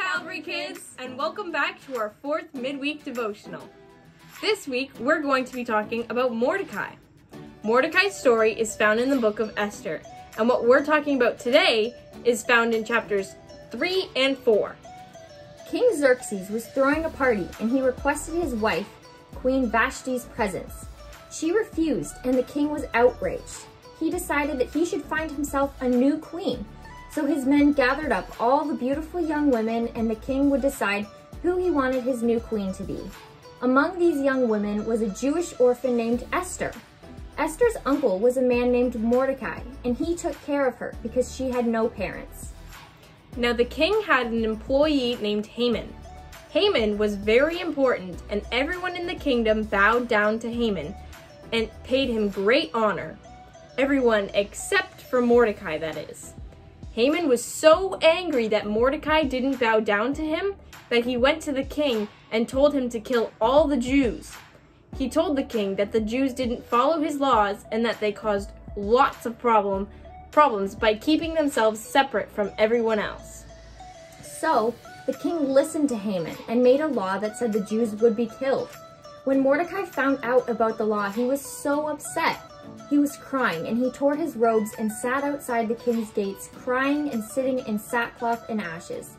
Calvary kids, and welcome back to our fourth midweek devotional. This week, we're going to be talking about Mordecai. Mordecai's story is found in the book of Esther, and what we're talking about today is found in chapters 3 and 4. King Xerxes was throwing a party and he requested his wife, Queen Vashti's presence. She refused and the king was outraged. He decided that he should find himself a new queen so his men gathered up all the beautiful young women and the king would decide who he wanted his new queen to be. Among these young women was a Jewish orphan named Esther. Esther's uncle was a man named Mordecai, and he took care of her because she had no parents. Now the king had an employee named Haman. Haman was very important, and everyone in the kingdom bowed down to Haman and paid him great honor. Everyone except for Mordecai, that is. Haman was so angry that Mordecai didn't bow down to him that he went to the king and told him to kill all the Jews. He told the king that the Jews didn't follow his laws and that they caused lots of problem, problems by keeping themselves separate from everyone else. So, the king listened to Haman and made a law that said the Jews would be killed. When Mordecai found out about the law, he was so upset. He was crying, and he tore his robes and sat outside the king's gates, crying and sitting in sackcloth and ashes.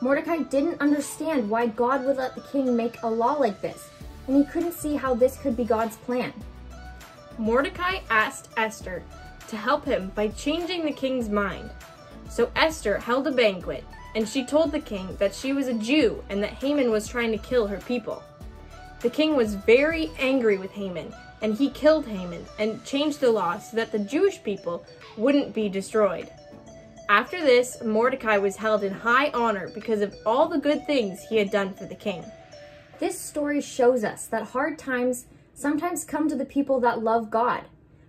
Mordecai didn't understand why God would let the king make a law like this, and he couldn't see how this could be God's plan. Mordecai asked Esther to help him by changing the king's mind. So Esther held a banquet, and she told the king that she was a Jew and that Haman was trying to kill her people. The king was very angry with Haman and he killed Haman and changed the law so that the Jewish people wouldn't be destroyed. After this, Mordecai was held in high honor because of all the good things he had done for the king. This story shows us that hard times sometimes come to the people that love God.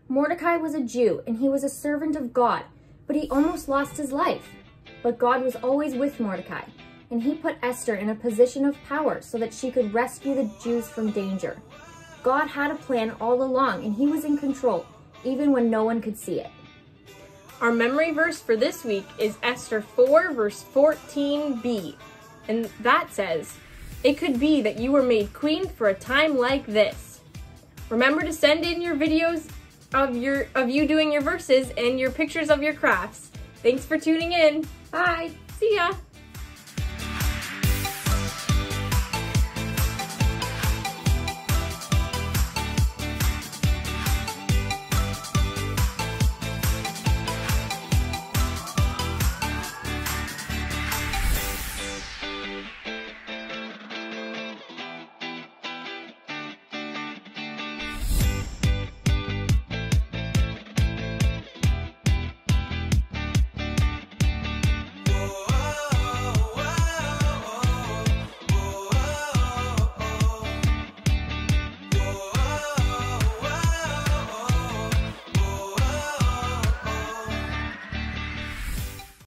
Mordecai was a Jew and he was a servant of God, but he almost lost his life. But God was always with Mordecai, and he put Esther in a position of power so that she could rescue the Jews from danger. God had a plan all along and he was in control, even when no one could see it. Our memory verse for this week is Esther 4 verse 14b. And that says, It could be that you were made queen for a time like this. Remember to send in your videos of your of you doing your verses and your pictures of your crafts. Thanks for tuning in. Bye. See ya.